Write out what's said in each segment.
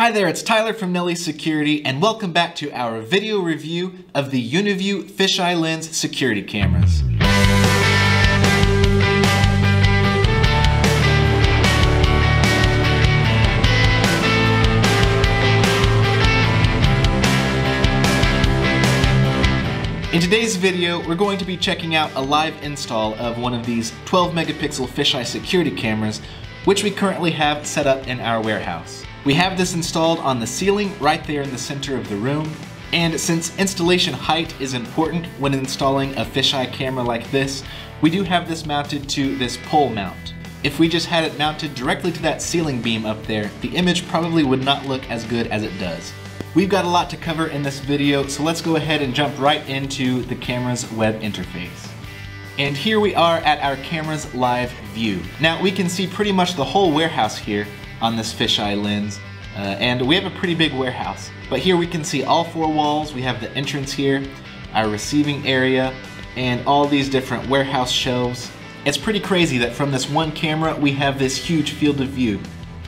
Hi there, it's Tyler from Nelly's Security, and welcome back to our video review of the Uniview fisheye lens security cameras. In today's video, we're going to be checking out a live install of one of these 12 megapixel fisheye security cameras, which we currently have set up in our warehouse. We have this installed on the ceiling right there in the center of the room. And since installation height is important when installing a fisheye camera like this, we do have this mounted to this pole mount. If we just had it mounted directly to that ceiling beam up there, the image probably would not look as good as it does. We've got a lot to cover in this video, so let's go ahead and jump right into the camera's web interface. And here we are at our camera's live view. Now we can see pretty much the whole warehouse here, on this fisheye lens. Uh, and we have a pretty big warehouse. But here we can see all four walls. We have the entrance here, our receiving area, and all these different warehouse shelves. It's pretty crazy that from this one camera, we have this huge field of view,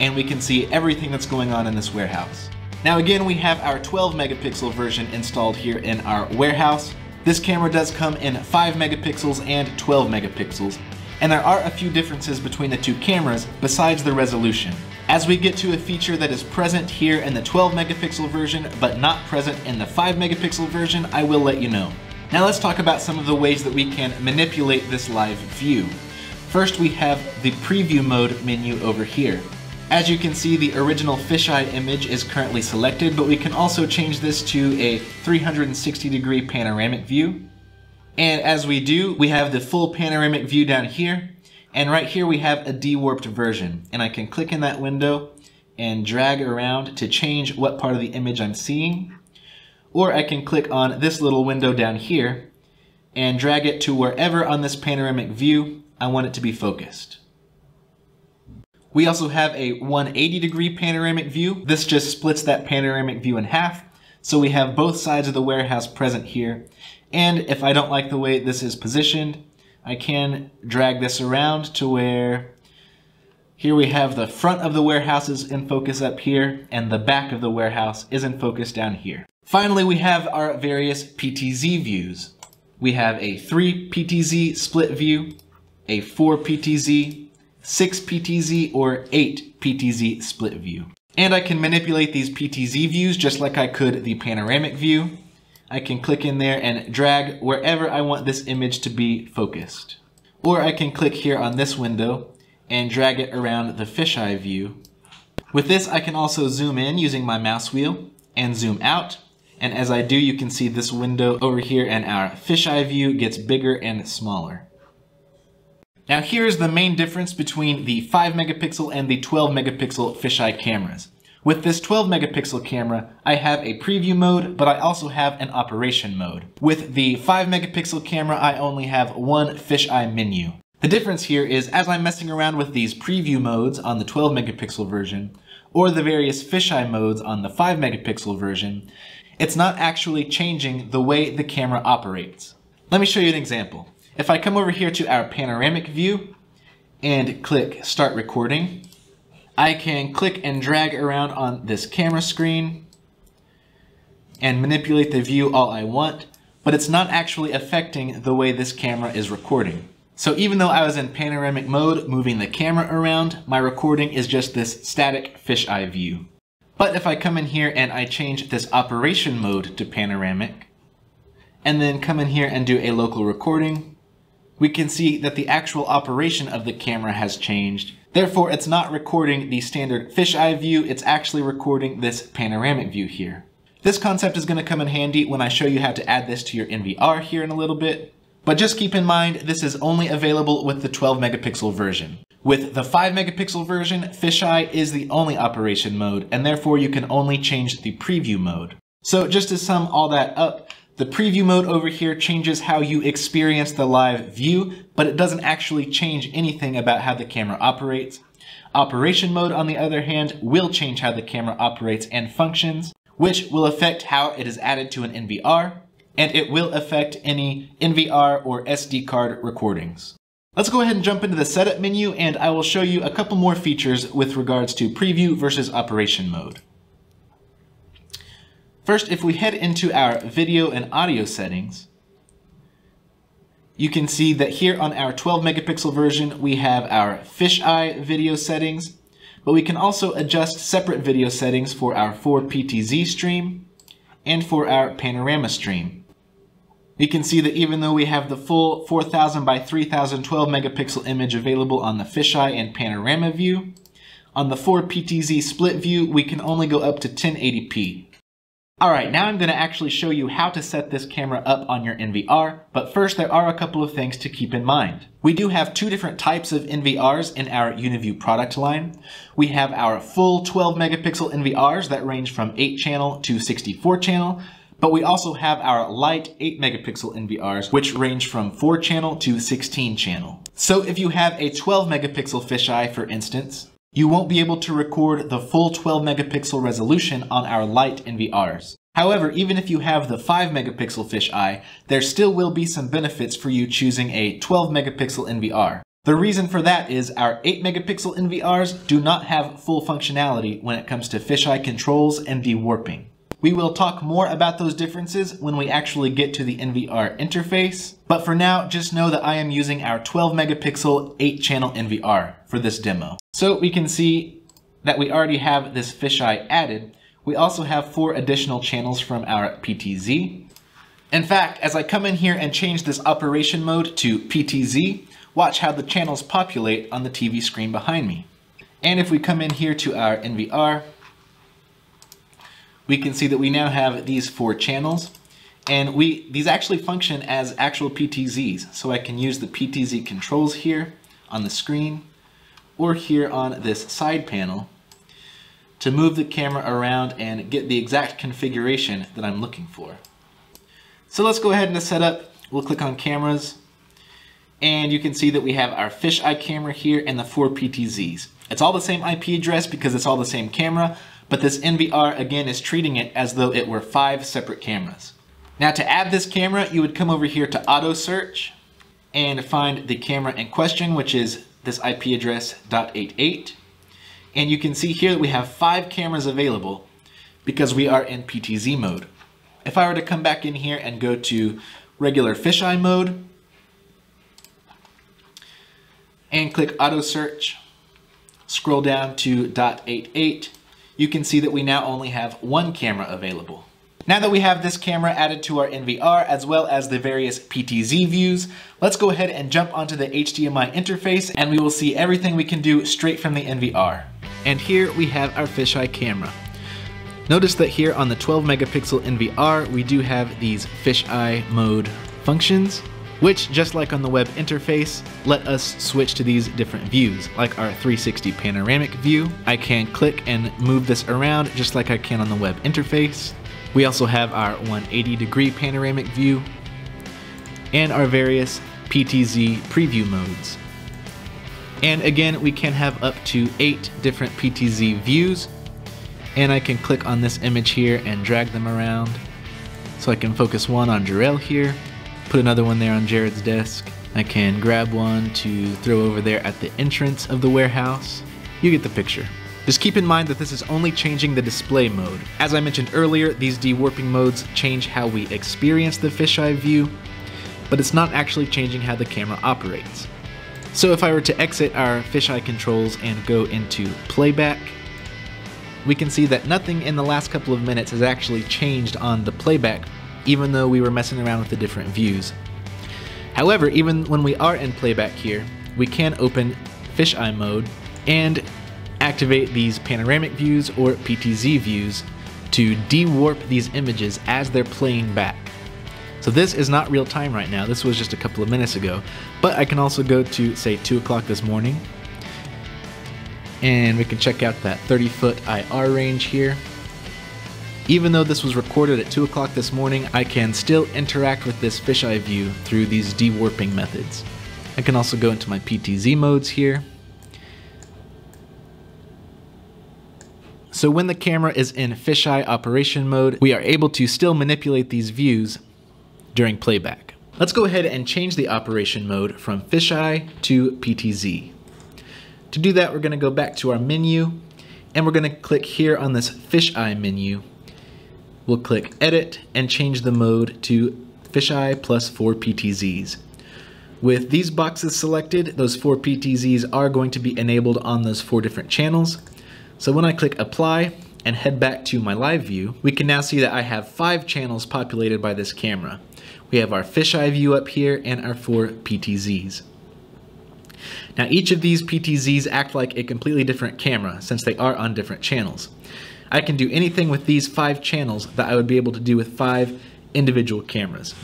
and we can see everything that's going on in this warehouse. Now again, we have our 12 megapixel version installed here in our warehouse. This camera does come in 5 megapixels and 12 megapixels, and there are a few differences between the two cameras besides the resolution. As we get to a feature that is present here in the 12 megapixel version, but not present in the 5 megapixel version, I will let you know. Now let's talk about some of the ways that we can manipulate this live view. First we have the preview mode menu over here. As you can see, the original fisheye image is currently selected, but we can also change this to a 360 degree panoramic view. And as we do, we have the full panoramic view down here, and right here we have a dewarped version. And I can click in that window and drag around to change what part of the image I'm seeing. Or I can click on this little window down here and drag it to wherever on this panoramic view I want it to be focused. We also have a 180 degree panoramic view. This just splits that panoramic view in half. So we have both sides of the warehouse present here. And if I don't like the way this is positioned, I can drag this around to where here we have the front of the warehouse is in focus up here and the back of the warehouse is in focus down here. Finally, we have our various PTZ views. We have a 3 PTZ split view, a 4 PTZ, 6 PTZ, or 8 PTZ split view. And I can manipulate these PTZ views just like I could the panoramic view. I can click in there and drag wherever I want this image to be focused. Or I can click here on this window and drag it around the fisheye view. With this, I can also zoom in using my mouse wheel and zoom out. And as I do, you can see this window over here and our fisheye view gets bigger and smaller. Now here's the main difference between the 5 megapixel and the 12 megapixel fisheye cameras. With this 12 megapixel camera, I have a preview mode, but I also have an operation mode. With the 5 megapixel camera, I only have one fisheye menu. The difference here is as I'm messing around with these preview modes on the 12 megapixel version, or the various fisheye modes on the 5 megapixel version, it's not actually changing the way the camera operates. Let me show you an example. If I come over here to our panoramic view and click start recording, I can click and drag around on this camera screen and manipulate the view all I want, but it's not actually affecting the way this camera is recording. So even though I was in panoramic mode, moving the camera around, my recording is just this static fisheye view. But if I come in here and I change this operation mode to panoramic, and then come in here and do a local recording, we can see that the actual operation of the camera has changed Therefore, it's not recording the standard fisheye view, it's actually recording this panoramic view here. This concept is going to come in handy when I show you how to add this to your NVR here in a little bit. But just keep in mind, this is only available with the 12 megapixel version. With the 5 megapixel version, fisheye is the only operation mode, and therefore you can only change the preview mode. So just to sum all that up, the preview mode over here changes how you experience the live view, but it doesn't actually change anything about how the camera operates. Operation mode, on the other hand, will change how the camera operates and functions, which will affect how it is added to an NVR, and it will affect any NVR or SD card recordings. Let's go ahead and jump into the setup menu and I will show you a couple more features with regards to preview versus operation mode. First, if we head into our video and audio settings, you can see that here on our 12 megapixel version, we have our fisheye video settings, but we can also adjust separate video settings for our 4PTZ stream and for our panorama stream. You can see that even though we have the full 4000 by 3012 megapixel image available on the fisheye and panorama view, on the 4PTZ split view, we can only go up to 1080p. Alright, now I'm going to actually show you how to set this camera up on your NVR, but first there are a couple of things to keep in mind. We do have two different types of NVRs in our UniView product line. We have our full 12 megapixel NVRs that range from 8 channel to 64 channel, but we also have our light 8 megapixel NVRs, which range from 4 channel to 16 channel. So if you have a 12 megapixel fisheye, for instance, you won't be able to record the full 12 megapixel resolution on our light NVRs. However, even if you have the 5 megapixel fisheye, there still will be some benefits for you choosing a 12 megapixel NVR. The reason for that is our 8 megapixel NVRs do not have full functionality when it comes to fisheye controls and dewarping. We will talk more about those differences when we actually get to the NVR interface, but for now, just know that I am using our 12 megapixel 8 channel NVR for this demo. So we can see that we already have this fisheye added. We also have four additional channels from our PTZ. In fact, as I come in here and change this operation mode to PTZ, watch how the channels populate on the TV screen behind me. And if we come in here to our NVR, we can see that we now have these four channels and we these actually function as actual PTZs. So I can use the PTZ controls here on the screen or here on this side panel to move the camera around and get the exact configuration that I'm looking for. So let's go ahead and set up. We'll click on cameras and you can see that we have our fisheye camera here and the four PTZs. It's all the same IP address because it's all the same camera, but this NVR again is treating it as though it were five separate cameras. Now to add this camera, you would come over here to auto search and find the camera in question, which is this IP address .88. And you can see here that we have five cameras available because we are in PTZ mode. If I were to come back in here and go to regular fisheye mode and click auto search, scroll down to .88, you can see that we now only have one camera available. Now that we have this camera added to our NVR as well as the various PTZ views, let's go ahead and jump onto the HDMI interface and we will see everything we can do straight from the NVR. And here we have our fisheye camera. Notice that here on the 12 megapixel NVR, we do have these fisheye mode functions which, just like on the web interface, let us switch to these different views. Like our 360 panoramic view, I can click and move this around just like I can on the web interface. We also have our 180 degree panoramic view and our various PTZ preview modes. And again, we can have up to eight different PTZ views. And I can click on this image here and drag them around. So I can focus one on Jarrell here, put another one there on Jared's desk. I can grab one to throw over there at the entrance of the warehouse. You get the picture. Just keep in mind that this is only changing the display mode. As I mentioned earlier, these dewarping modes change how we experience the fisheye view, but it's not actually changing how the camera operates. So if I were to exit our fisheye controls and go into playback, we can see that nothing in the last couple of minutes has actually changed on the playback even though we were messing around with the different views. However, even when we are in playback here, we can open fisheye mode and activate these panoramic views or PTZ views to dewarp these images as they're playing back. So this is not real time right now, this was just a couple of minutes ago, but I can also go to say 2 o'clock this morning and we can check out that 30 foot IR range here even though this was recorded at 2 o'clock this morning, I can still interact with this fisheye view through these dewarping methods. I can also go into my PTZ modes here. So when the camera is in fisheye operation mode, we are able to still manipulate these views during playback. Let's go ahead and change the operation mode from fisheye to PTZ. To do that, we're gonna go back to our menu and we're gonna click here on this fisheye menu we'll click Edit and change the mode to Fisheye plus 4 PTZs. With these boxes selected, those 4 PTZs are going to be enabled on those four different channels. So when I click Apply and head back to my live view, we can now see that I have five channels populated by this camera. We have our fisheye view up here and our four PTZs. Now each of these PTZs act like a completely different camera since they are on different channels. I can do anything with these five channels that I would be able to do with five individual cameras.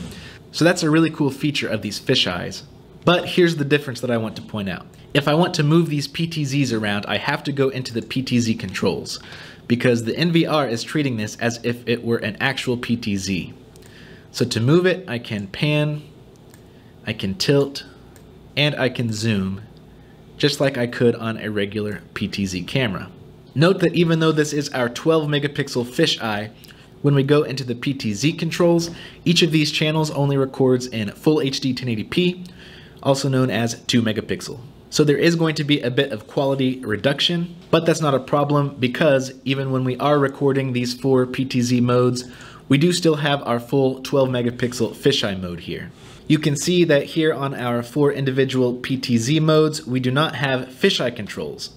So that's a really cool feature of these fisheyes. But here's the difference that I want to point out. If I want to move these PTZs around, I have to go into the PTZ controls because the NVR is treating this as if it were an actual PTZ. So to move it, I can pan, I can tilt, and I can zoom, just like I could on a regular PTZ camera. Note that even though this is our 12 megapixel fisheye, when we go into the PTZ controls, each of these channels only records in full HD 1080p, also known as 2 megapixel. So there is going to be a bit of quality reduction, but that's not a problem because even when we are recording these four PTZ modes, we do still have our full 12 megapixel fisheye mode here. You can see that here on our four individual PTZ modes, we do not have fisheye controls.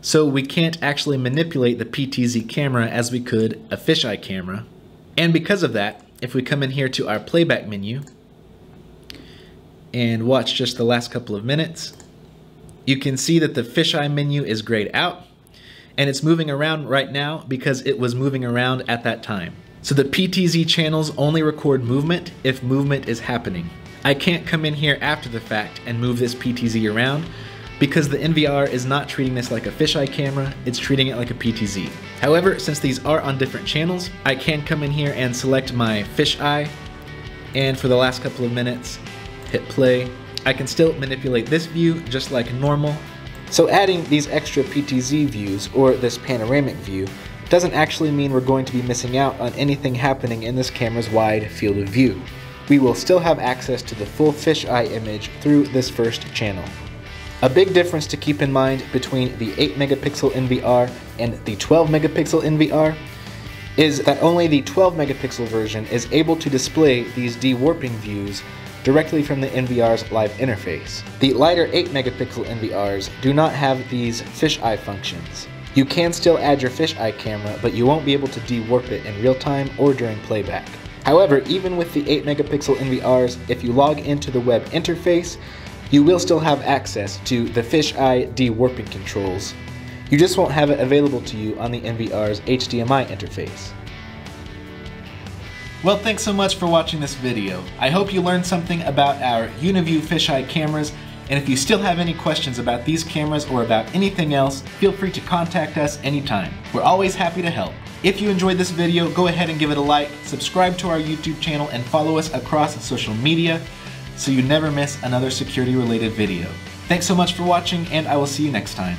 So we can't actually manipulate the PTZ camera as we could a fisheye camera. And because of that, if we come in here to our playback menu and watch just the last couple of minutes, you can see that the fisheye menu is grayed out and it's moving around right now because it was moving around at that time. So the PTZ channels only record movement if movement is happening. I can't come in here after the fact and move this PTZ around because the NVR is not treating this like a fisheye camera, it's treating it like a PTZ. However, since these are on different channels, I can come in here and select my fisheye, and for the last couple of minutes, hit play. I can still manipulate this view just like normal. So adding these extra PTZ views, or this panoramic view, doesn't actually mean we're going to be missing out on anything happening in this camera's wide field of view. We will still have access to the full fisheye image through this first channel. A big difference to keep in mind between the 8 megapixel NVR and the 12 megapixel NVR is that only the 12 megapixel version is able to display these dewarping views directly from the NVR's live interface. The lighter 8 megapixel NVRs do not have these fisheye functions. You can still add your fisheye camera, but you won't be able to de-warp it in real time or during playback. However, even with the 8 megapixel NVRs, if you log into the web interface, you will still have access to the fisheye de-warping controls. You just won't have it available to you on the NVR's HDMI interface. Well, thanks so much for watching this video. I hope you learned something about our UniView fisheye cameras and if you still have any questions about these cameras or about anything else, feel free to contact us anytime. We're always happy to help. If you enjoyed this video, go ahead and give it a like, subscribe to our YouTube channel, and follow us across social media so you never miss another security related video. Thanks so much for watching, and I will see you next time.